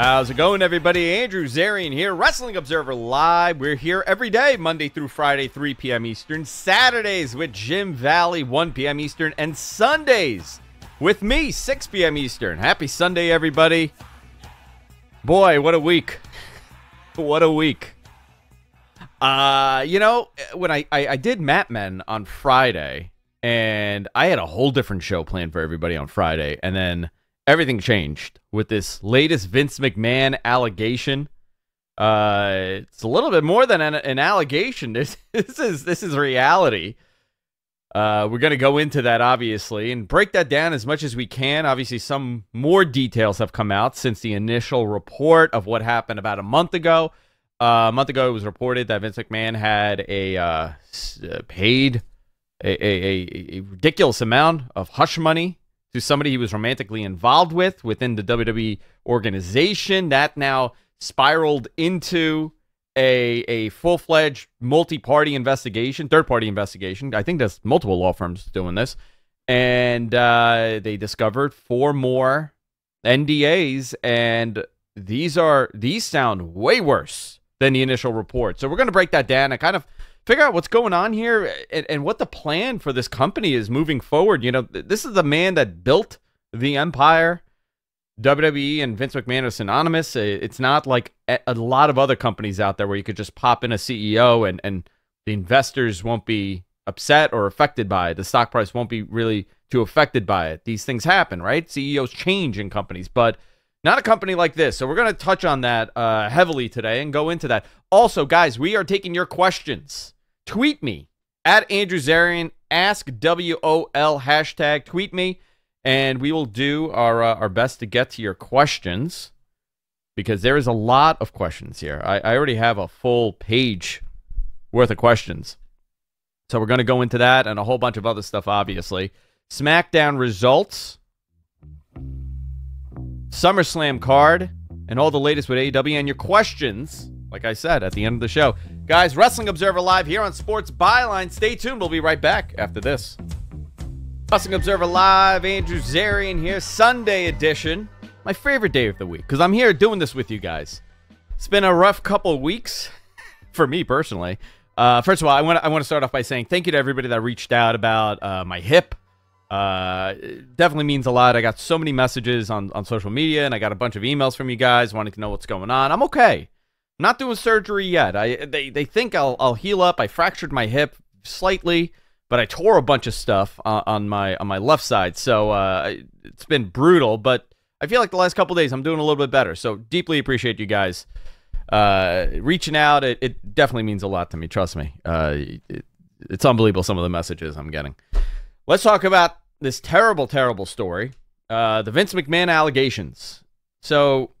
How's it going, everybody? Andrew Zarian here, Wrestling Observer Live. We're here every day, Monday through Friday, 3 p.m. Eastern, Saturdays with Jim Valley, 1 p.m. Eastern, and Sundays with me, 6 p.m. Eastern. Happy Sunday, everybody. Boy, what a week. what a week. Uh, you know, when I, I, I did Mat Men on Friday, and I had a whole different show planned for everybody on Friday, and then everything changed with this latest Vince McMahon allegation. Uh, it's a little bit more than an, an allegation. This, this is this is reality. Uh, we're going to go into that obviously and break that down as much as we can. Obviously, some more details have come out since the initial report of what happened about a month ago. Uh, a month ago, it was reported that Vince McMahon had a uh, uh paid a, a, a ridiculous amount of hush money to somebody he was romantically involved with within the WWE organization. That now spiraled into a, a full fledged multi party investigation, third party investigation. I think there's multiple law firms doing this. And uh, they discovered four more NDAs, and these are these sound way worse than the initial report. So we're going to break that down and kind of figure out what's going on here and, and what the plan for this company is moving forward. You know, this is the man that built the empire. WWE and Vince McMahon are synonymous. It's not like a lot of other companies out there where you could just pop in a CEO and, and the investors won't be upset or affected by it. The stock price won't be really too affected by it. These things happen, right? CEOs change in companies, but not a company like this. So we're going to touch on that uh, heavily today and go into that. Also, guys, we are taking your questions tweet me at Andrew Zarian, ask WOL hashtag, tweet me, and we will do our, uh, our best to get to your questions because there is a lot of questions here. I, I already have a full page worth of questions. So we're going to go into that and a whole bunch of other stuff, obviously. SmackDown results, SummerSlam card, and all the latest with AEW and your questions, like I said at the end of the show. Guys, Wrestling Observer Live here on Sports Byline. Stay tuned. We'll be right back after this. Wrestling Observer Live, Andrew Zarian here, Sunday edition. My favorite day of the week because I'm here doing this with you guys. It's been a rough couple weeks for me personally. Uh, first of all, I want I want to start off by saying thank you to everybody that reached out about uh, my hip. Uh, definitely means a lot. I got so many messages on, on social media, and I got a bunch of emails from you guys wanting to know what's going on. I'm okay not doing surgery yet. I they they think I'll I'll heal up. I fractured my hip slightly, but I tore a bunch of stuff on, on my on my left side. So uh, it's been brutal, but I feel like the last couple days I'm doing a little bit better. So deeply appreciate you guys uh, reaching out. It, it, definitely means a lot to me. Trust me. Uh, it, it's unbelievable some of the messages I'm getting. Let's talk about this terrible, terrible story. Uh, the Vince McMahon allegations. So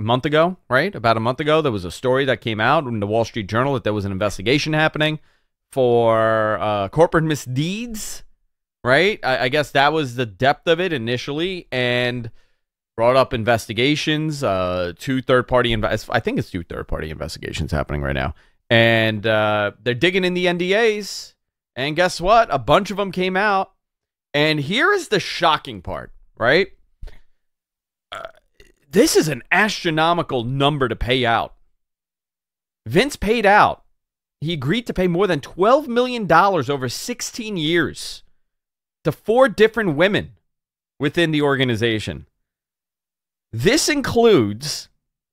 a month ago, right? About a month ago, there was a story that came out in the Wall Street Journal that there was an investigation happening for uh, corporate misdeeds, right? I, I, guess that was the depth of it initially, and brought up investigations. Uh, two third party, inv- I think it's two third party investigations happening right now, and uh, they're digging in the NDAs. And guess what? A bunch of them came out. And here is the shocking part, right? This is an astronomical number to pay out. Vince paid out. He agreed to pay more than $12 million over 16 years to four different women within the organization. This includes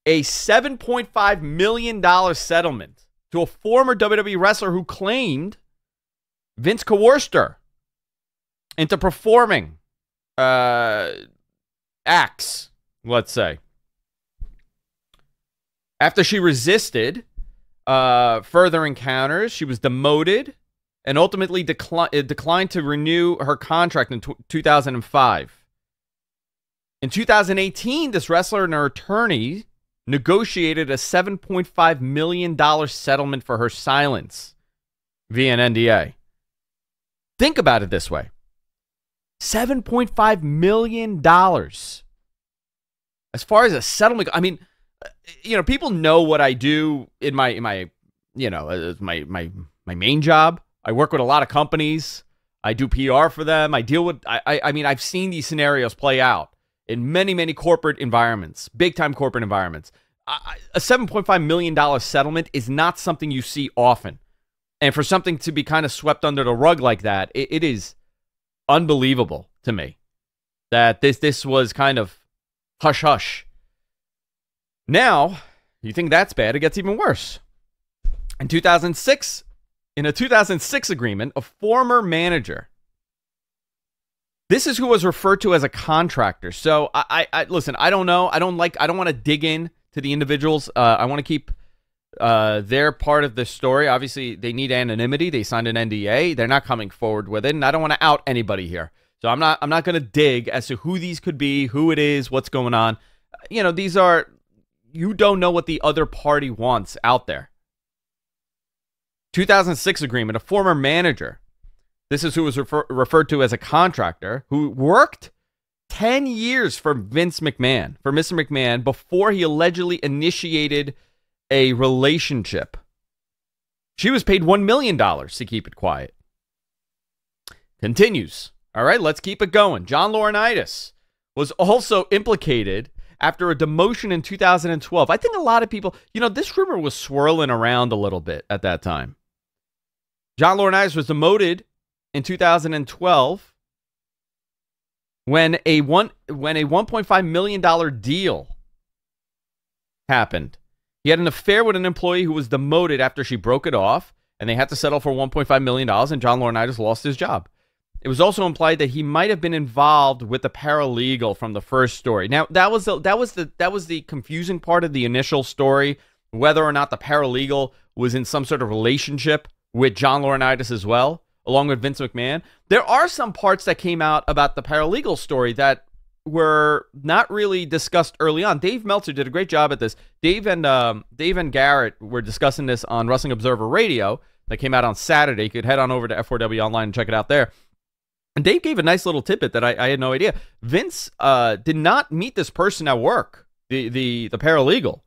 a $7.5 million settlement to a former WWE wrestler who claimed Vince coerced her into performing uh, acts let's say. After she resisted uh, further encounters, she was demoted and ultimately decli- uh, declined to renew her contract in t- 2005. In 2018, this wrestler and her attorney negotiated a $7.5 million settlement for her silence via an NDA. Think about it this way $7.5 million as far as a settlement, I mean, you know, people know what I do in my in my you know my my my main job. I work with a lot of companies. I do PR for them. I deal with. I I mean, I've seen these scenarios play out. in many, many corporate environments, big time corporate environments. A $7.5 million settlement is not something you see often. And for something to be kind of swept under the rug like that, it, it is unbelievable to me that this this was kind of hush hush. Now, you think that's bad, it gets even worse. In 2006, in a 2006 agreement, a former manager this is who was referred to as a contractor. So I, I, I listen. I don't know. I don't like. I don't want to dig in to the individuals. Uh, I want to keep uh, their part of the story. Obviously, they need anonymity. They signed an NDA. They're not coming forward with it, and I don't want to out anybody here. So I'm not. I'm not going to dig as to who these could be, who it is, what's going on. Uh, you know, these are. You don't know what the other party wants out there. 2006 agreement. A former manager this is who was refer- referred to as a contractor who worked 10 years for Vince McMahon, for Mr. McMahon, before he allegedly initiated a relationship. She was paid $1 million to keep it quiet. Continues. All right, let's keep it going. John Laurinaitis was also implicated after a demotion in 2012. I think a lot of people, you know, this rumor was swirling around a little bit at that time. John Laurinaitis was demoted in 2012 when a one when a 1.5 million dollar deal happened. He had an affair with an employee who was demoted after she broke it off, and they had to settle for 1.5 million dollars. And John Laurinaitis lost his job. It was also implied that he might have been involved with the paralegal from the first story. Now that was the that was the that was the confusing part of the initial story, whether or not the paralegal was in some sort of relationship with John Laurinaitis as well along with Vince McMahon. There are some parts that came out about the paralegal story that were not really discussed early on. Dave Meltzer did a great job at this. Dave and um, Dave and Garrett were discussing this on Wrestling Observer Radio that came out on Saturday. You could head on over to F4W Online and check it out there. And Dave gave a nice little tidbit that I, I had no idea. Vince uh, did not meet this person at work, the the the paralegal.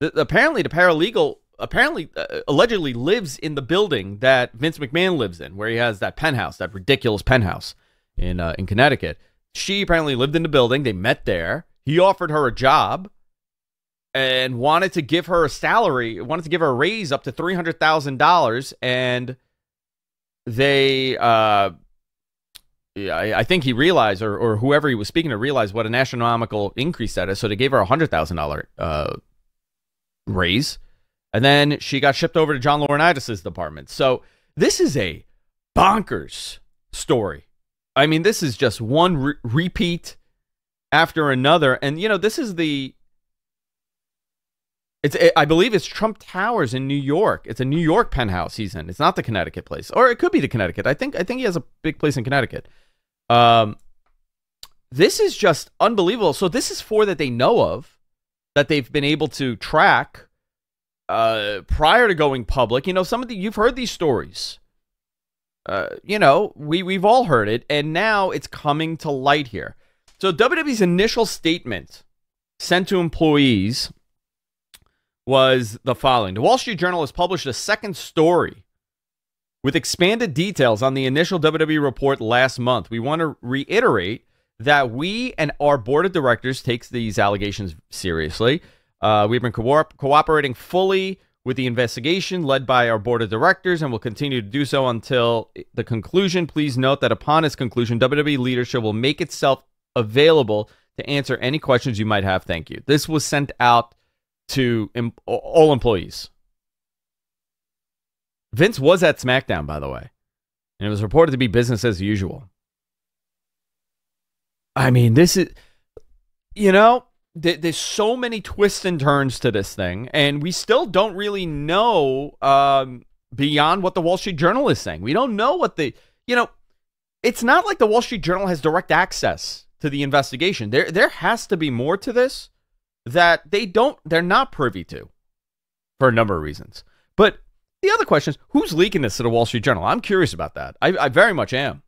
The, apparently, the paralegal apparently uh, allegedly lives in the building that Vince McMahon lives in, where he has that penthouse, that ridiculous penthouse in uh, in Connecticut. She apparently lived in the building. They met there. He offered her a job and wanted to give her a salary, wanted to give her a raise up to three hundred thousand dollars, and they. Uh, I, I think he realized, or, or whoever he was speaking to realized what an astronomical increase that is. So they gave her a hundred thousand thousand dollar uh, raise, and then she got shipped over to John Laurinaitis' department. So this is a bonkers story. I mean, this is just one re- repeat after another. And, you know, this is the. It's, it, I believe it's Trump Towers in New York. It's a New York penthouse he's in. It's not the Connecticut place, or it could be the Connecticut. I think I think he has a big place in Connecticut. Um, this is just unbelievable. So this is four that they know of, that they've been able to track uh, prior to going public. You know, some of the you've heard these stories. Uh, you know, we we've all heard it, and now it's coming to light here. So WWE's initial statement sent to employees was the following: The Wall Street Journal has published a second story with expanded details on the initial WWE report last month. We want to reiterate that we and our board of directors takes these allegations seriously. Uh, we've been co- cooperating fully with the investigation led by our board of directors and will continue to do so until the conclusion. Please note that upon its conclusion, WWE leadership will make itself available to answer any questions you might have. Thank you. This was sent out to em- all employees. Vince was at SmackDown, by the way, and it was reported to be business as usual. I mean, this is, you know, there's so many twists and turns to this thing, and we still don't really know um, beyond what the Wall Street Journal is saying. We don't know what the, you know, it's not like the Wall Street Journal has direct access to the investigation. There, there has to be more to this that they don't, they're not privy to, for a number of reasons. But the other question is, who's leaking this to the Wall Street Journal? I'm curious about that. I, I very much am.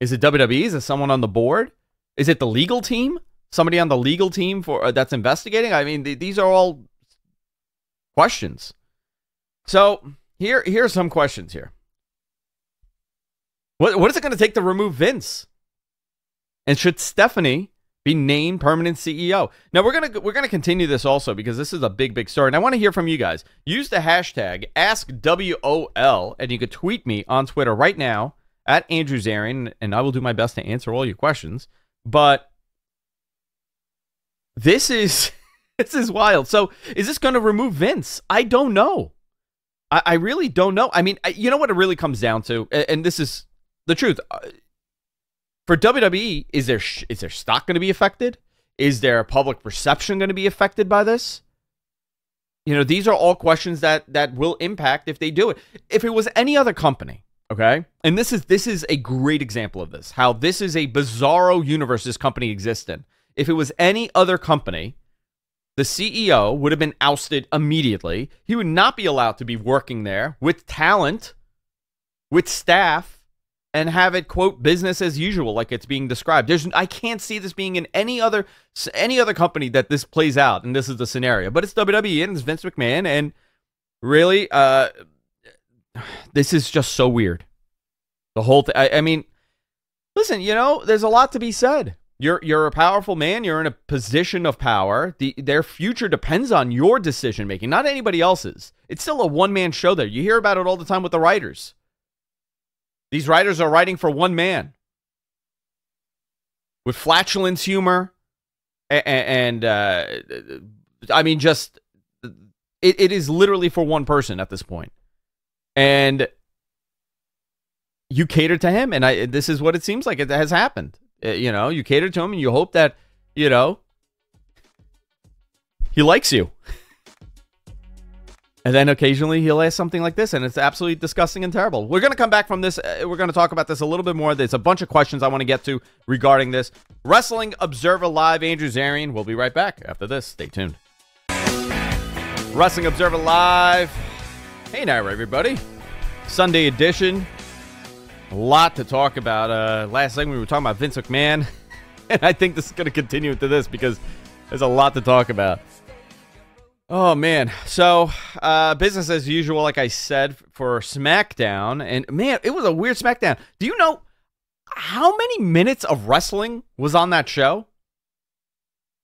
Is it WWE? Is it someone on the board? Is it the legal team? somebody on the legal team for uh, that's investigating? I mean, th- these are all questions. So here, here are some questions here. What what is it going to take to remove Vince? And should Stephanie be named permanent CEO? Now we're gonna we're gonna continue this also because this is a big big story, and I want to hear from you guys. Use the hashtag AskWOL, and you could tweet me on Twitter right now at Andrew Zarian, and I will do my best to answer all your questions. But this is this is wild. So is this going to remove Vince? I don't know. I, I really don't know. I mean, I, you know what it really comes down to, and, and this is the truth. Uh, For WWE, is there is their stock going to be affected? Is their public perception going to be affected by this? You know, these are all questions that that will impact if they do it. If it was any other company, okay, and this is this is a great example of this. How this is a bizarro universe this company exists in. If it was any other company, the CEO would have been ousted immediately. He would not be allowed to be working there with talent, with staff, and have it quote business as usual, like it's being described. There's I can't see this being in any other any other company that this plays out, and this is the scenario. But it's WWE and it's Vince McMahon, and really, uh, this is just so weird. The whole thing. I, I mean, listen, you know, there's a lot to be said. You're you're a powerful man. You're in a position of power. The, their future depends on your decision making, not anybody else's. It's still a one man show there. You hear about it all the time with the writers. These writers are writing for one man with flatulence humor, and, and uh, I mean, just it, it is literally for one person at this point, and you cater to him, and I. This is what it seems like it has happened. Uh, you know, you cater to him and you hope that, you know, he likes you. And then occasionally he'll ask something like this, and it's absolutely disgusting and terrible. We're going to come back from this. Uh, we're going to talk about this a little bit more. There's a bunch of questions I want to get to regarding this. Wrestling Observer Live, Andrew Zarian. We'll be right back after this. Stay tuned. Wrestling Observer Live. Hey now, everybody. Sunday edition. A lot to talk about. Uh, last thing we were talking about Vince McMahon, and I think this is going to continue into this because there's a lot to talk about. Oh man, so uh, business as usual, like I said for SmackDown, and man, it was a weird SmackDown. Do you know how many minutes of wrestling was on that show?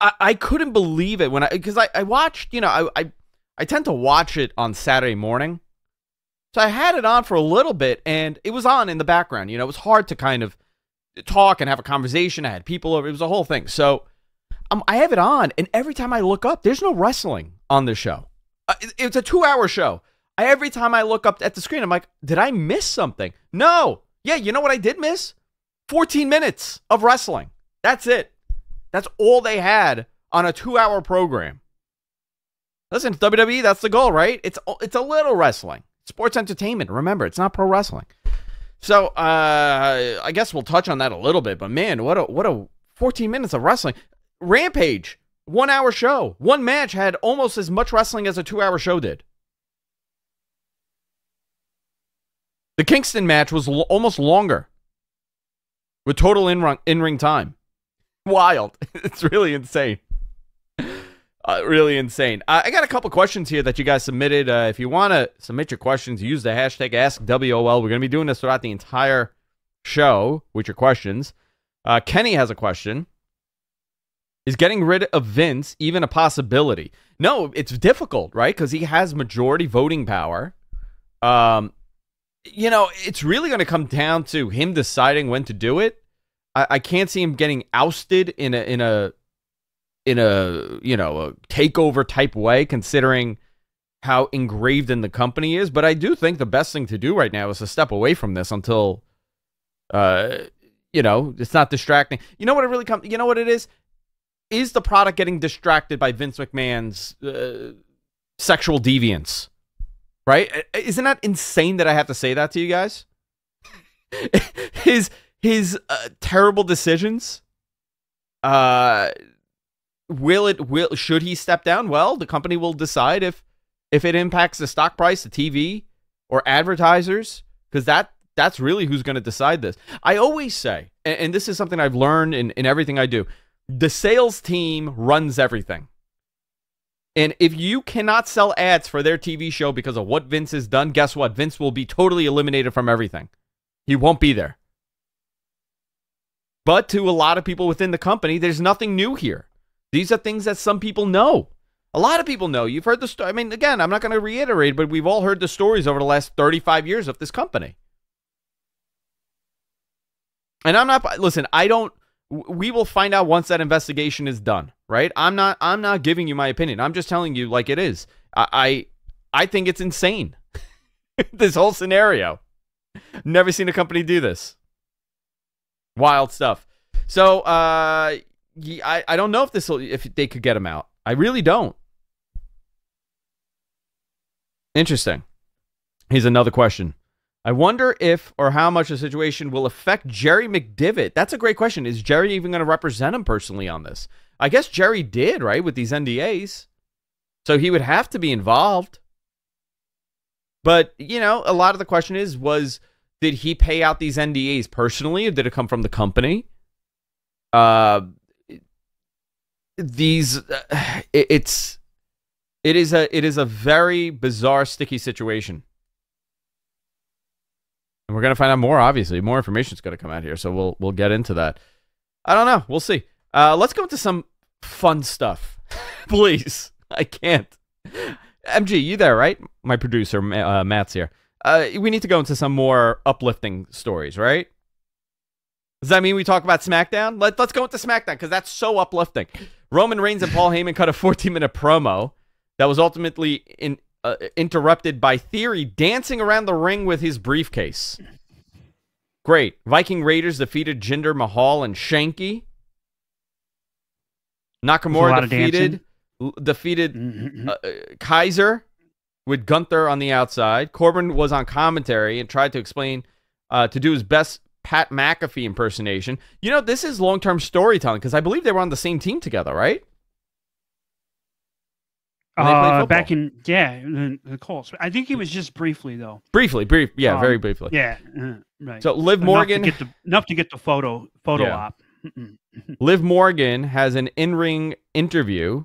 I, I couldn't believe it when I because I, I watched, you know, I, I I tend to watch it on Saturday morning so I had it on for a little bit and it was on in the background. You know, it was hard to kind of talk and have a conversation. I had people over. It was a whole thing. So um, I have it on, and every time I look up, there's no wrestling on the show. Uh, it's a two hour show. I, every time I look up at the screen, I'm like, did I miss something? No. Yeah, you know what I did miss? 14 minutes of wrestling. That's it. That's all they had on a two hour program. Listen, WWE, that's the goal, right? It's it's a little wrestling sports entertainment. Remember, it's not pro wrestling. So uh, I guess we'll touch on that a little bit. But man, what a what a 14 minutes of wrestling. Rampage, one hour show. One match had almost as much wrestling as a two hour show did. The Kingston match was almost longer with total in ring time. Wild. It's really insane. Uh, really insane. Uh, I got a couple questions here that you guys submitted. Uh, if you want to submit your questions, use the hashtag AskWOL. We're going to be doing this throughout the entire show with your questions. Uh, Kenny has a question. Is getting rid of Vince even a possibility? No, it's difficult, right? Because he has majority voting power. Um, you know, it's really going to come down to him deciding when to do it. I, I can't see him getting ousted in a in a in a you know a takeover type way, considering how engraved in the company is. But I do think the best thing to do right now is to step away from this until, uh, you know, it's not distracting. You know what it really comes. You know what it is. Is the product getting distracted by Vince McMahon's uh, sexual deviance? Right? Isn't that insane that I have to say that to you guys? his his uh, terrible decisions. Uh, will it will should he step down? Well, the company will decide if if it impacts the stock price, the TV, or advertisers, because that that's really who's going to decide this. I always say, and, and this is something I've learned in, in everything I do, the sales team runs everything. And if you cannot sell ads for their TV show because of what Vince has done, guess what? Vince will be totally eliminated from everything. He won't be there. But to a lot of people within the company, there's nothing new here. These are things that some people know. A lot of people know. You've heard the story. I mean, again, I'm not going to reiterate, but we've all heard the stories over the last 35 years of this company. And I'm not listen, I don't we will find out once that investigation is done, right? I'm not I'm not giving you my opinion. I'm just telling you like it is. I I, I think it's insane. this whole scenario. Never seen a company do this. Wild stuff. So uh I, I don't know if this will if they could get him out. I really don't. Interesting. Here's another question. I wonder if or how much the situation will affect Jerry McDevitt. That's a great question. Is Jerry even going to represent him personally on this? I guess Jerry did, right, with these NDAs. So he would have to be involved. But, you know, a lot of the question is was did he pay out these NDAs personally or did it come from the company? Uh these uh, it, it's it is a it is a very bizarre sticky situation. And we're to find out more, obviously. More information is to come out here. So we'll, we'll get into that. I don't know. We'll see. Uh, let's go into some fun stuff. Please. I can't. MG, you there, right? My producer, uh, Matt's here. Uh, we need to go into some more uplifting stories, right? Does that mean we talk about SmackDown? Let, let's go into SmackDown because that's so uplifting. Roman Reigns and Paul Heyman cut a 14 minute promo that was ultimately in, uh, interrupted by Theory dancing around the ring with his briefcase. Great. Viking Raiders defeated Jinder Mahal and Shanky. Nakamura defeated defeated mm-hmm. uh, Kaiser with Gunther on the outside. Corbin was on commentary and tried to explain uh, to do his best Pat McAfee impersonation. You know, this is long term storytelling because I believe they were on the same team together, right? Uh, back in yeah, the, the Colts. I think he was just briefly though. Briefly, brief, yeah, um, very briefly. Yeah, uh, right. So Liv Morgan enough to get the, enough to get the photo photo yeah. op. Liv Morgan has an in ring interview.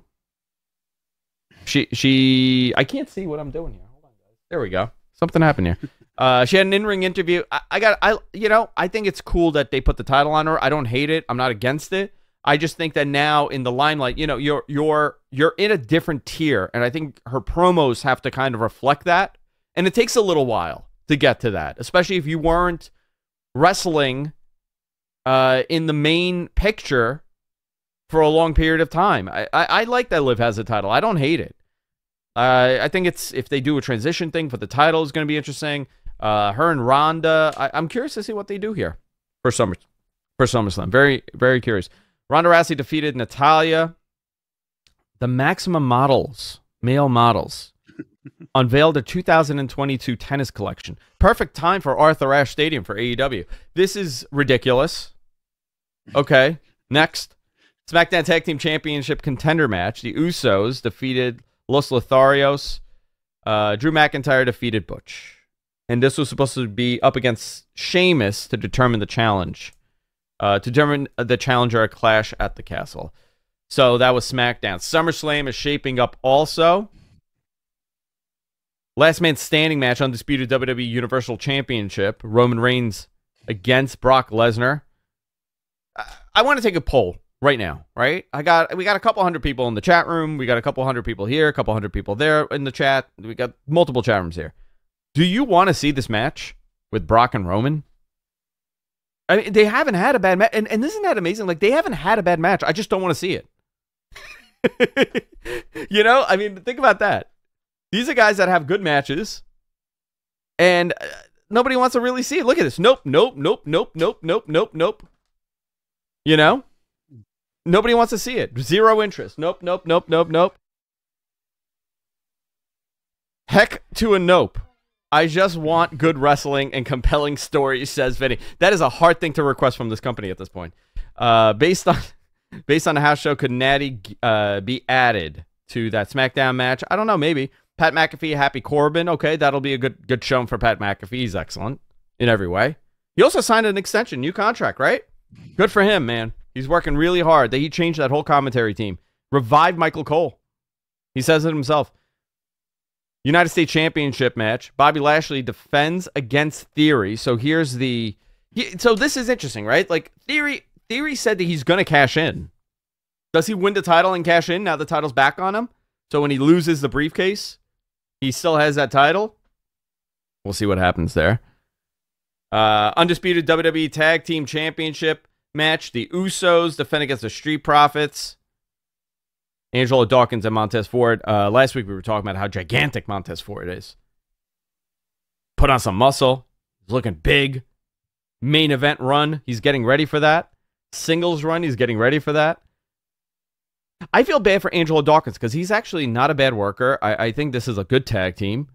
She she I can't see what I'm doing here. Hold on, guys. There we go. Something happened here. Uh, she had an in ring interview. I, I got I you know I think it's cool that they put the title on her. I don't hate it. I'm not against it. I just think that now in the limelight, you know, you're you're you're in a different tier, and I think her promos have to kind of reflect that. And it takes a little while to get to that, especially if you weren't wrestling uh, in the main picture for a long period of time. I, I, I like that Liv has a title. I don't hate it. Uh, I think it's if they do a transition thing for the title is going to be interesting. Uh, her and Ronda. I, am curious to see what they do here for summer for SummerSlam. Very very curious. Ronda Rousey defeated Natalya. The Maximum Models, male models, unveiled a 2022 tennis collection. Perfect time for Arthur Ashe Stadium for AEW. This is ridiculous. Okay, next. SmackDown Tag Team Championship contender match. The Usos defeated Los Lotharios. Uh, Drew McIntyre defeated Butch. And this was supposed to be up against Sheamus to determine the challenge uh, to determine the challenger at Clash at the Castle. So that was SmackDown. SummerSlam is shaping up also. Last man standing match, undisputed WWE Universal Championship. Roman Reigns against Brock Lesnar. I, I want to take a poll right now, right? I got we got a couple hundred people in the chat room. We got a couple hundred people here, a couple hundred people there in the chat. We got multiple chat rooms here. Do you want to see this match with Brock and Roman? I mean, they haven't had a bad match, and, and isn't that amazing? Like they haven't had a bad match. I just don't want to see it. you know, I mean, think about that. These are guys that have good matches, and uh, nobody wants to really see it. Look at this. Nope, nope, nope, nope, nope, nope, nope, nope. You know, nobody wants to see it. Zero interest. Nope, nope, nope, nope, nope. Heck to a nope. I just want good wrestling and compelling stories, says Vinny. That is a hard thing to request from this company at this point. Uh, based on based on the house show, could Natty uh, be added to that SmackDown match? I don't know. Maybe Pat McAfee, Happy Corbin. Okay, that'll be a good good show for Pat McAfee. He's excellent in every way. He also signed an extension, new contract, right? Good for him, man. He's working really hard. That he changed that whole commentary team, revived Michael Cole. He says it himself. United States Championship match. Bobby Lashley defends against Theory. So here's the. So this is interesting, right? Like Theory, Theory said that he's going to cash in. Does he win the title and cash in now the title's back on him? So when he loses the briefcase, he still has that title? We'll see what happens there. Uh, undisputed WWE Tag Team Championship match. The Usos defend against the Street Profits. Angelo Dawkins and Montez Ford. Uh, last week we were talking about how gigantic Montez Ford is. Put on some muscle. He's looking big. Main event run. He's getting ready for that. Singles run. He's getting ready for that. I feel bad for Angelo Dawkins because he's actually not a bad worker. I, I think this is a good tag team.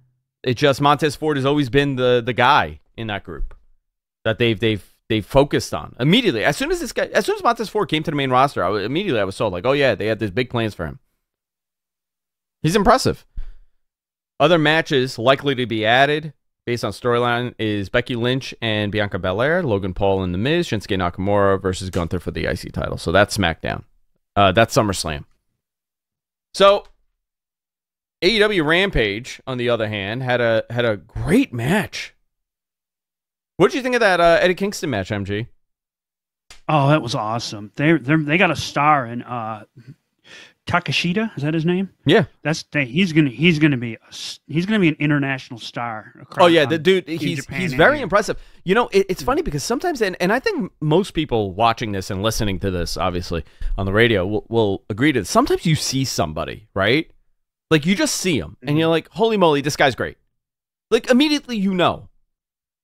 It's just Montez Ford has always been the the guy in that group that they've they've they focused on immediately. As soon as this guy, as soon as Montez Ford came to the main roster, I was, immediately I was sold. like, oh yeah, they had these big plans for him. He's impressive. Other matches likely to be added based on storyline is Becky Lynch and Bianca Belair, Logan Paul and The Miz, Shinsuke Nakamura versus Gunther for the IC title. So that's SmackDown. Uh, that's SummerSlam. So AEW Rampage, on the other hand, had a had a great match. What did you think of that uh, Eddie Kingston match, MG? Oh, that was awesome. They they they got a star in uh, Takeshita. Is that his name? Yeah, that's they, he's gonna he's gonna be a, he's gonna be an international star. oh yeah, the dude he's Japan he's very impressive. You know, it, it's funny because sometimes and, and I think most people watching this and listening to this, obviously on the radio, will, will agree to this. Sometimes you see somebody right like you just see him and you're mm-hmm. like, holy moly, this guy's great. Like immediately you know.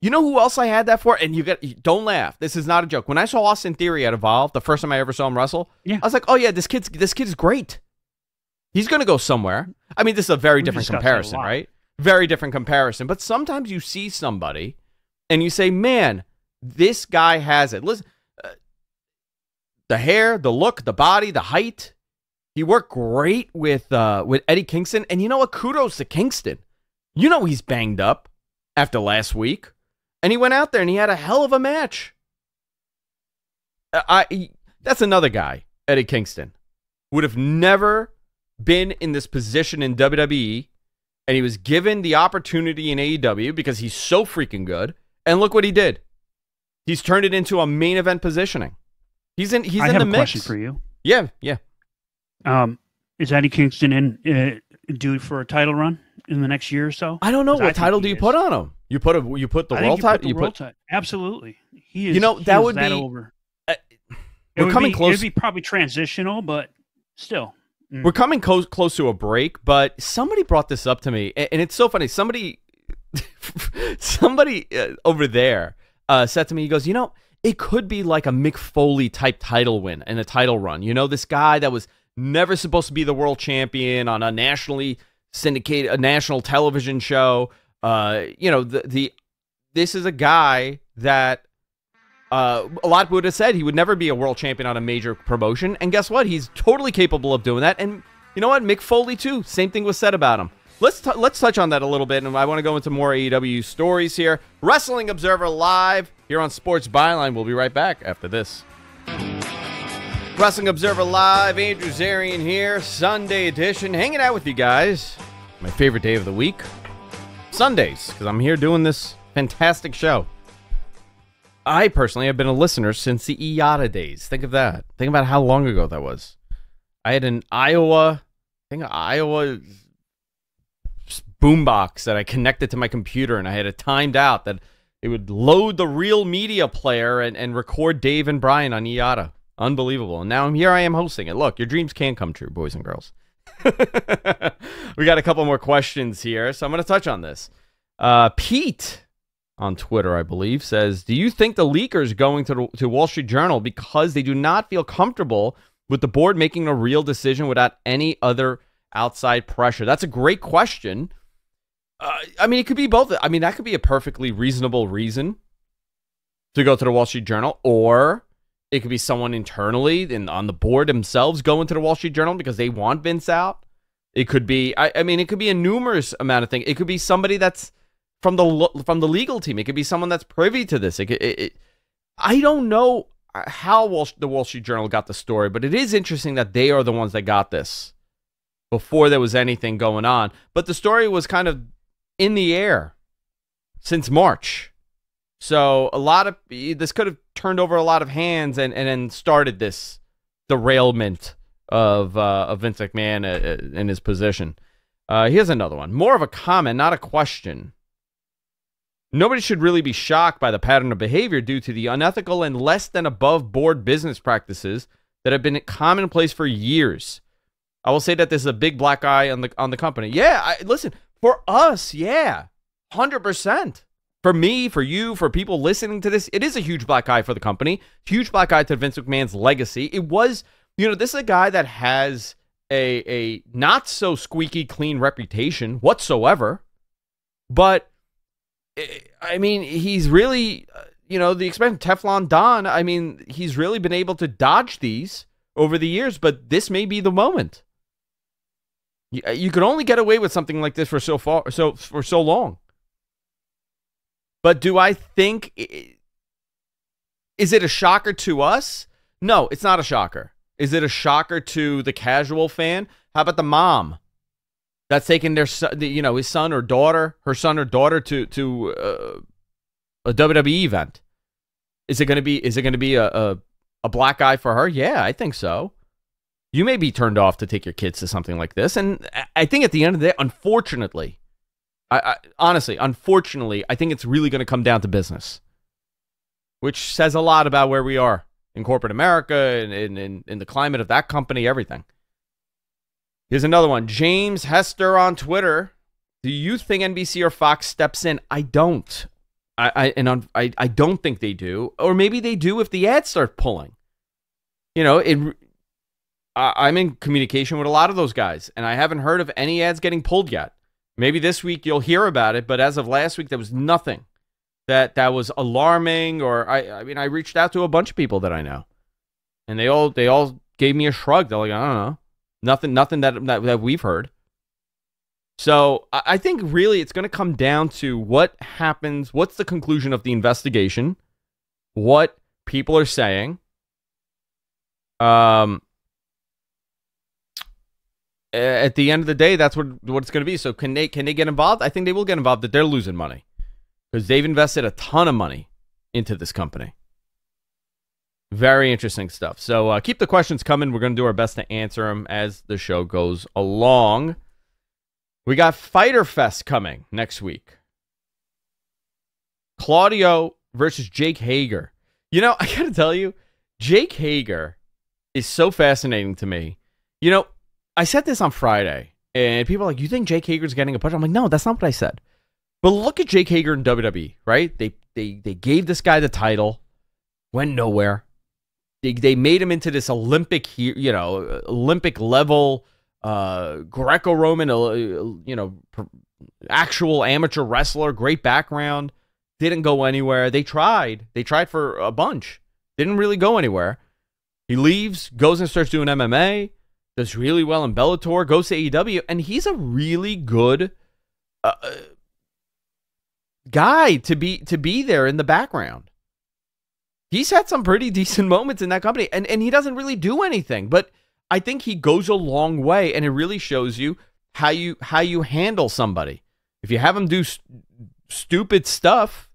You know who else I had that for? And you get don't laugh. This is not a joke. When I saw Austin Theory at Evolve, the first time I ever saw him wrestle, yeah. I was like, oh yeah, this kid's this kid is great. He's gonna go somewhere. I mean, this is a very we different comparison, right? Very different comparison. But sometimes you see somebody and you say, man, this guy has it. Listen, uh, the hair, the look, the body, the height. He worked great with uh, with Eddie Kingston, and you know what? Kudos to Kingston. You know he's banged up after last week, and he went out there and he had a hell of a match. I that's another guy, Eddie Kingston, would have never been in this position in WWE, and he was given the opportunity in AEW because he's so freaking good. And look what he did. He's turned it into a main event positioning. He's in. He's I in have the a mix. question for you. Yeah, yeah. Um, is Eddie Kingston in uh, due for a title run in the next year or so? I don't know. What title do you is. put on him? You put a you put the I world title. You put world Absolutely. He is. You know that would that be over. Uh, we're coming be, close. It'd be probably transitional, but still. Mm. We're coming close close to a break, but somebody brought this up to me, and, and it's so funny. Somebody, somebody uh, over there uh, said to me, he goes, you know, it could be like a Mick Foley type title win and a title run. You know, this guy that was never supposed to be the world champion on a nationally syndicated, a national television show. Uh, you know, the the this is a guy that uh, a lot would have said he would never be a world champion on a major promotion, and guess what? He's totally capable of doing that. And you know what? Mick Foley too. Same thing was said about him. Let's let's touch on that a little bit, and I want to go into more AEW stories here. Wrestling Observer Live here on Sports Byline. We'll be right back after this. Wrestling Observer Live, Andrew Zarian here, Sunday edition, hanging out with you guys. My favorite day of the week, Sundays, because I'm here doing this fantastic show. I personally have been a listener since the Eyada days. Think of that. Think about how long ago that was. I had an Aiwa, I think Aiwa boombox that I connected to my computer, and I had it timed out that it would load the real media player and, and record Dave and Brian on Eyada. Unbelievable. And now I'm here I am hosting it. Look, your dreams can come true, boys and girls. we got a couple more questions here, so I'm going to touch on this. Uh, Pete on Twitter, I believe, says, "Do you think the leakers going to to Wall Street Journal because they do not feel comfortable with the board making a real decision without any other outside pressure?" That's a great question. Uh, I mean, it could be both. I mean, that could be a perfectly reasonable reason to go to the Wall Street Journal, or it could be someone internally and on the board themselves going to the Wall Street Journal because they want Vince out. It could be, I, I mean, it could be a numerous amount of things. It could be somebody that's from the from the legal team. It could be someone that's privy to this. It, could, it, it I don't know how Wall, the Wall Street Journal got the story, but it is interesting that they are the ones that got this before there was anything going on. But the story was kind of in the air since March. So a lot of this could have turned over a lot of hands and and then started this derailment of uh, of Vince McMahon uh, uh, in his position. Uh, here's another one, more of a comment, not a question. Nobody should really be shocked by the pattern of behavior due to the unethical and less than above board business practices that have been commonplace for years. I will say that this is a big black eye on the on the company. Yeah, I, listen, for us, yeah, 100%. For me, for you, for people listening to this, it is a huge black eye for the company. Huge black eye to Vince McMahon's legacy. It was, you know, this is a guy that has a a not so squeaky clean reputation whatsoever. But eh, I mean, he's really, uh, you know, the expression Teflon Don. I mean, he's really been able to dodge these over the years, but this may be the moment. You, uh, you could only get away with something like this for so far, so for so long. But do I think is it a shocker to us? No, it's not a shocker. Is it a shocker to the casual fan? How about the mom that's taking their you know, his son or daughter, her son or daughter to to uh, a WWE event? Is it going to be is it going to be a, a a black eye for her? Yeah, I think so. You may be turned off to take your kids to something like this, and I think at the end of the day, unfortunately, I, I honestly, unfortunately, I think it's really going to come down to business, which says a lot about where we are in corporate America and in, in, in the climate of that company, everything. Here's another one. James Hester on Twitter. Do you think NBC or Fox steps in? I don't. I, I and on, I, I don't think they do. Or maybe they do if the ads start pulling. You know, it I'm in communication with a lot of those guys, and I haven't heard of any ads getting pulled yet. Maybe this week you'll hear about it, but as of last week, there was nothing that that was alarming. Or I, I mean, I reached out to a bunch of people that I know, and they all they all gave me a shrug. They're like, I don't know, nothing, nothing that that, that we've heard. So I, I think really it's going to come down to what happens. What's the conclusion of the investigation? What people are saying. Um, at the end of the day, that's what what it's going to be. So can they can they get involved? I think they will get involved. That they're losing money because they've invested a ton of money into this company. Very interesting stuff. So uh, keep the questions coming. We're going to do our best to answer them as the show goes along. We got Fighter Fest coming next week. Claudio versus Jake Hager. You know, I got to tell you, Jake Hager is so fascinating to me. You know, I said this on Friday, and people are like, "You think Jake Hager's getting a push?" I'm like, "No, that's not what I said." But look at Jake Hager in WWE, right? They they they gave this guy the title, went nowhere. They they made him into this Olympic, you know, Olympic level, uh, Greco-Roman, uh, you know, actual amateur wrestler, great background. Didn't go anywhere. They tried. They tried for a bunch. Didn't really go anywhere. He leaves, goes and starts doing MMA does really well in Bellator, goes to AEW, and he's a really good uh, uh, guy to be to be there in the background. He's had some pretty decent moments in that company, and and he doesn't really do anything, but I think he goes a long way, and it really shows you how you how you handle somebody. If you have him do st- stupid stuff,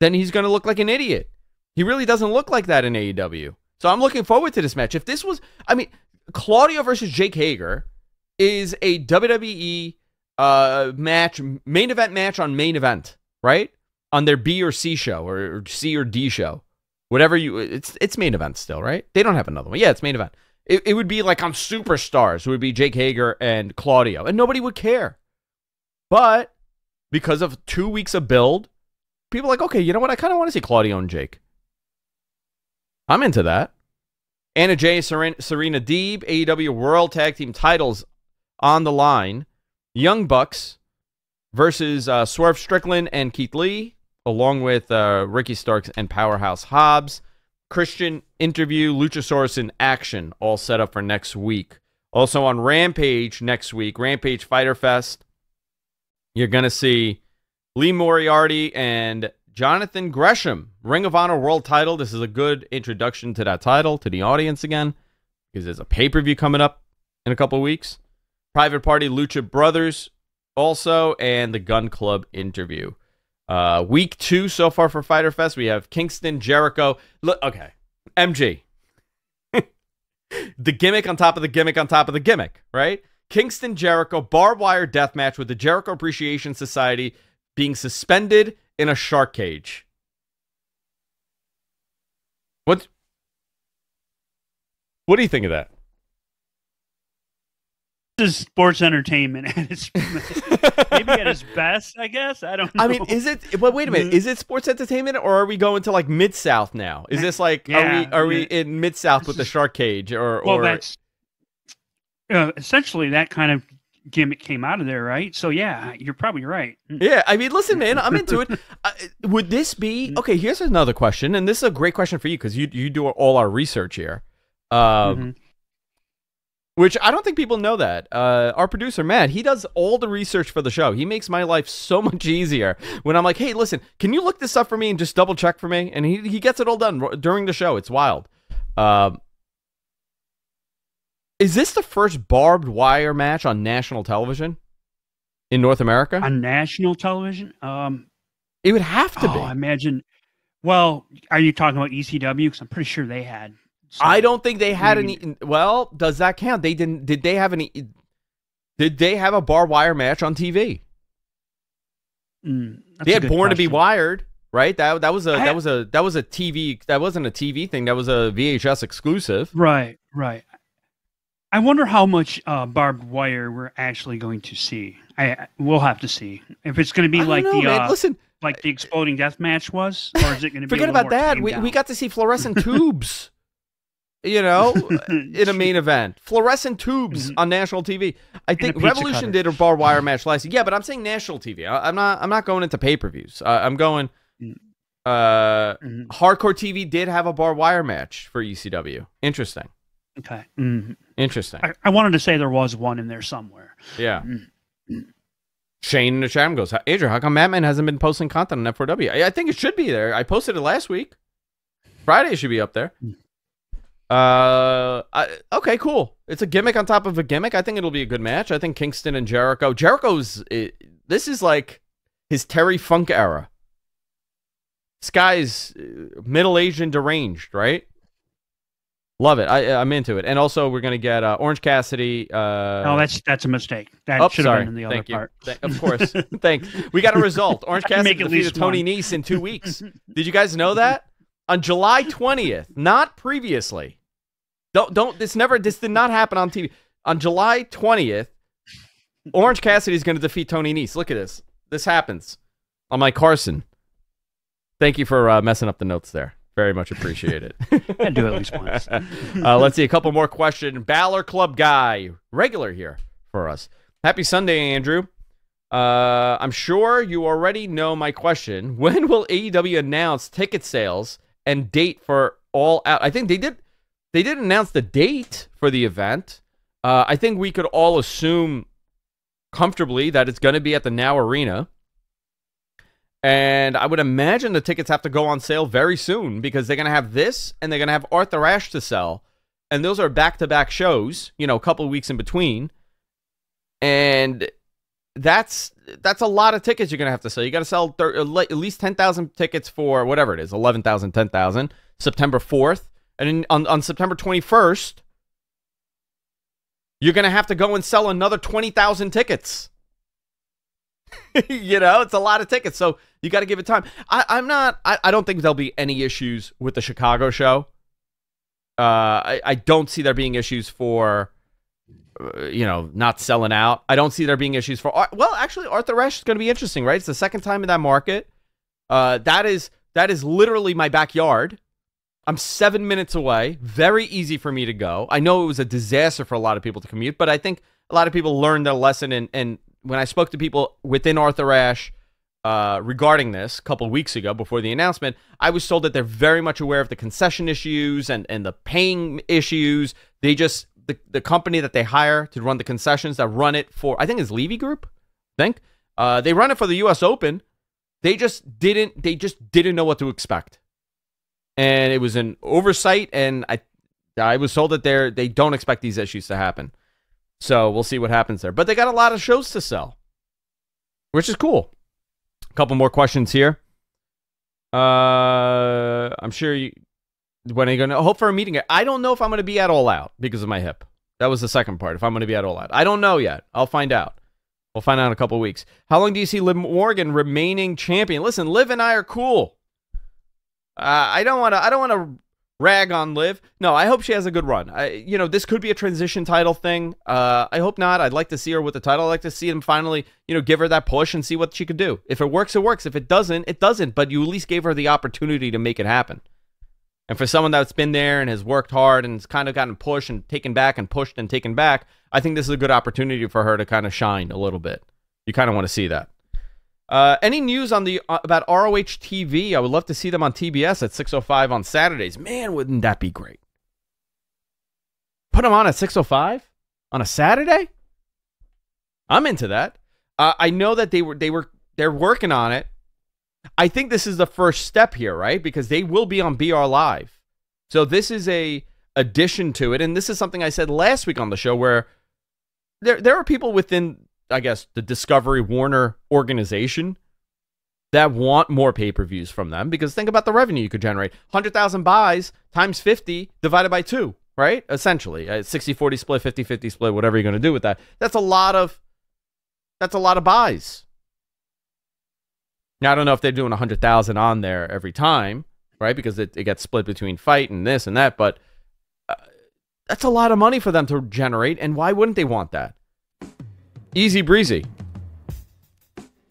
then he's going to look like an idiot. He really doesn't look like that in AEW. So I'm looking forward to this match. If this was, I mean, Claudio versus Jake Hager is a WWE uh, match, main event match on main event, right? On their B or C show or, C or D show, whatever you. It's it's main event still, right? They don't have another one. Yeah, it's main event. It, it would be like on Superstars. It would be Jake Hager and Claudio, and nobody would care. But because of two weeks of build, people are like, okay, you know what? I kind of want to see Claudio and Jake. I'm into that. Anna Jay, Serena, Deeb, AEW World Tag Team titles on the line. Young Bucks versus uh, Swerve Strickland and Keith Lee, along with uh, Ricky Starks and Powerhouse Hobbs. Christian interview, Luchasaurus in action, all set up for next week. Also on Rampage next week, Rampage Fyter Fest, you're going to see Lee Moriarty and Jonathan Gresham, Ring of Honor World title. This is a good introduction to that title to the audience again because there's a pay per view coming up in a couple weeks. Private Party Lucha Brothers also, and the Gun Club interview. Uh, week two so far for Fyter Fest, we have Kingston, Jericho. Look, okay, MG. the gimmick on top of the gimmick on top of the gimmick, right? Kingston Jericho barbed wire death match with the Jericho Appreciation Society being suspended in a shark cage. What? What do you think of that? This is sports entertainment at its maybe at its best, I guess. I don't know. I mean, is it? But wait a minute. Is it sports entertainment, or are we going to like mid south now? Is this like Yeah, are we are we in mid south with the shark cage, or well, or that's uh, essentially that kind of gimmick came out of there, right? So yeah, you're probably right. Yeah, I mean, listen, man, I'm into it. Uh, would this be okay? Here's another question, and this is a great question for you because you you do all our research here, um, Mhm. which I don't think people know that. Uh, our producer Matt, he does all the research for the show. He makes my life so much easier when I'm like, hey, listen, can you look this up for me and just double check for me? And he he gets it all done during the show. It's wild. Um, is this the first barbed wire match on national television in North America? On national television, um, it would have to oh, be. I imagine. Well, are you talking about ECW? Because I'm pretty sure they had. some. I don't think they had any. Well, does that count? They didn't. Did they have any? Did they have a barbed wire match on TV? Mm, they had Born to Be. Wired, right? That that was a I- that was a that was a TV. That wasn't a TV thing. That was a VHS exclusive. Right, right. I wonder how much uh, barbed wire we're actually going to see. I we'll have to see if it's going to be like know, the uh, Listen, like the exploding death match was, or is it going to be? forget about that. We down? we got to see fluorescent tubes. You know, in a main event, fluorescent tubes Mhm. on national TV. I think Revolution cutter. did a barbed wire match last. year. Yeah, but I'm saying national TV. I, am not. I'm not going into pay per views. Uh, I'm going. Mm. Uh, Mhm. Hardcore TV did have a barbed wire match for ECW. Interesting. Okay. Mhm. Interesting. I, I wanted to say there was one in there somewhere. Yeah. Mm. Shane in the chat goes, Adrian, how come Madman hasn't been posting content on F4W? I, I think it should be there. I posted it last week. Friday should be up there. Mm. Uh, I, okay, cool. It's a gimmick on top of a gimmick. I think it'll be a good match. I think Kingston and Jericho. Jericho's. It, this is like his Terry Funk era. This guy's uh, middle aged and deranged, right? Love it. I, I'm into it. And also, we're gonna get uh, Orange Cassidy. Uh, oh, that's that's a mistake. That Oh, should have been in the other Thank you. part. Th- of course. Thanks. We got a result. Orange Cassidy defeated Tony one. Nese in two weeks. Did you guys know that? On July 20th, not previously. Don't don't this never this did not happen on TV. On July 20th, Orange Cassidy is going to defeat Tony Nese. Look at this. This happens. I'm like Carson. Thank you for uh, messing up the notes there. Very much appreciate it. I'd do it at least once. uh, let's see a couple more questions. Baller Club guy, regular here for us. Happy Sunday, Andrew. Uh, I'm sure you already know my question. When will AEW announce ticket sales and date for All Out? I think they did. They did announce the date for the event. Uh, I think we could all assume comfortably that it's going to be at the Now Arena. And I would imagine the tickets have to go on sale very soon because they're going to have this and they're going to have Arthur Ashe to sell. And those are back to back shows, you know, a couple of weeks in between. And that's that's a lot of tickets you're going to have to sell. You got to sell thir- at least 10,000 tickets for whatever it is 11,000, 10,000, September 4th. And in, on, on September 21st, you're going to have to go and sell another 20,000 tickets. you know, it's a lot of tickets. So you got to give it time. I, I'm not, I, I don't think there'll be any issues with the Chicago show. Uh, I, I don't see there being issues for, uh, you know, not selling out. I don't see there being issues for, well, actually, Arthur Ashe is going to be interesting, right? It's the second time in that market. Uh, that is, that is literally my backyard. I'm seven minutes away. Very easy for me to go. I know it was a disaster for a lot of people to commute, but I think a lot of people learned their lesson. And, and when I spoke to people within Arthur Ashe uh, regarding this a couple weeks ago before the announcement, I was told that they're very much aware of the concession issues and, and the paying issues. They just, the, the company that they hire to run the concessions that run it for, I think it's Levy Group, I think. Uh, they run it for the U.S. Open. They just didn't, they just didn't know what to expect and it was an oversight and i i was told that they're they don't expect these issues to happen so we'll see what happens there but they got a lot of shows to sell which is cool A couple more questions here. Uh, I'm sure you. When are you going to hope for a meeting? I don't know if I'm going to be at All Out because of my hip. That was the second part. If I'm going to be at All Out, I don't know yet. I'll find out. We'll find out in a couple weeks. How long do you see Liv Morgan remaining champion? Listen, Liv and I are cool. Uh, I don't want to. I don't want to rag on Liv. No, I hope she has a good run. I, you know, this could be a transition title thing. Uh, I hope not. I'd like to see her with the title. I'd like to see them finally, you know, give her that push and see what she could do. If it works, it works. If it doesn't, it doesn't. But you at least gave her the opportunity to make it happen. And for someone that's been there and has worked hard and has kind of gotten pushed and taken back and pushed and taken back, I think this is a good opportunity for her to kind of shine a little bit. You kind of want to see that. Uh, any news on the uh, about ROH TV? I would love to see them on TBS at 6:05 on Saturdays. Man, wouldn't that be great? Put them on at 6:05 on a Saturday. I'm into that. Uh, I know that they were they were they're working on it. I think this is the first step here, right? Because they will be on BR Live. So this is a addition to it, and this is something I said last week on the show where there there are people within I guess, the Discovery Warner organization that want more pay per views from them because think about the revenue you could generate 100,000 buys times 50 divided by two, right? Essentially, a 60 40 split, 50 50 split, whatever you're going to do with that. That's a lot of. That's a lot of buys. Now, I don't know if they're doing 100,000 on there every time, right? Because it, it gets split between fight and this and that, but uh, that's a lot of money for them to generate. And why wouldn't they want that? Easy breezy.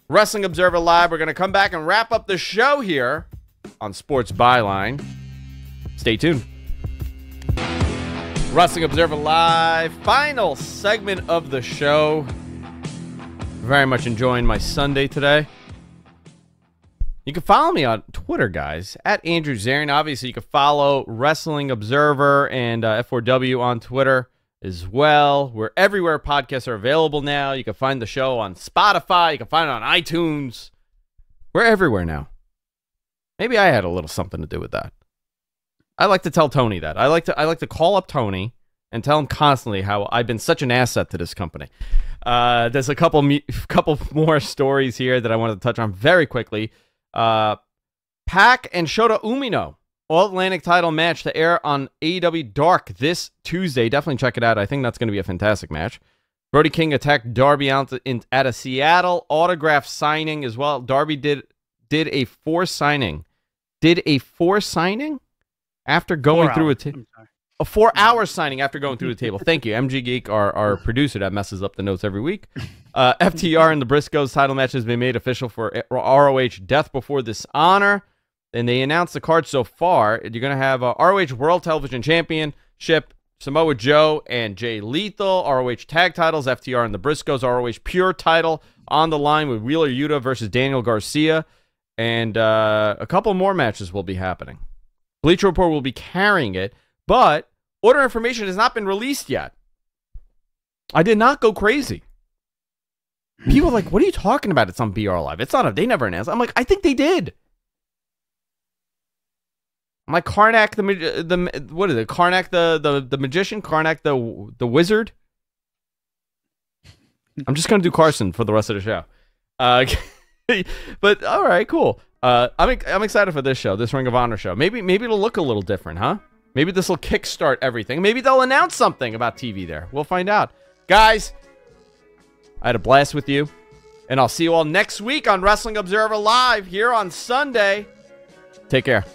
Wrestling Observer Live. We're going to come back and wrap up the show here on Sports Byline. Stay tuned. Wrestling Observer Live, final segment of the show. Very much enjoying my Sunday today. You can follow me on Twitter, guys, at Andrew Zarian. Obviously, you can follow Wrestling Observer and uh, F4W on Twitter as well. We're everywhere podcasts are available now. You can find the show on Spotify. You can find it on iTunes. We're everywhere now. Maybe I had a little something to do with that. I like to tell Tony that. I like to I like to call up Tony and tell him constantly how I've been such an asset to this company. Uh, there's a couple couple more stories here that I wanted to touch on very quickly. Uh, Pac and Shota Umino all Atlantic title match to air on AEW Dark this Tuesday. Definitely check it out. I think that's going to be a fantastic match. Brody King attacked Darby out in, at a Seattle autograph signing as well. Darby did did a four signing, did a four signing after going four through hours. a table. A four hour signing after going through the table. Thank you, MG Geek, our, our producer that messes up the notes every week. Uh, FTR and the Briscoes title match has been made official for ROH Death Before Dishonor and they announced the card so far. You're going to have a ROH World Television Championship, Samoa Joe and Jay Lethal, ROH Tag Titles, FTR and the Briscoes, ROH Pure Title on the line with Wheeler Yuta versus Daniel Garcia, and uh, a couple more matches will be happening. Bleacher Report will be carrying it, but order information has not been released yet. I did not go crazy. People are like, what are you talking about? It's on BR Live. It's not a, they never announced. I'm like, I think they did. My Carnac the the what is it? Carnac the the the magician, Carnac the the wizard. I'm just gonna do Carson for the rest of the show. Uh, but all right, cool. Uh, I'm I'm excited for this show, this Ring of Honor show. Maybe maybe it'll look a little different, huh? Maybe this will kickstart everything. Maybe they'll announce something about TV there. We'll find out, guys. I had a blast with you, and I'll see you all next week on Wrestling Observer Live here on Sunday. Take care.